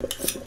you